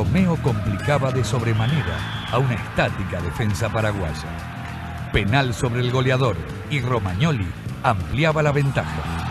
Romeo complicaba de sobremanera a una estática defensa paraguaya. Penal sobre el goleador y Romagnoli ampliaba la ventaja.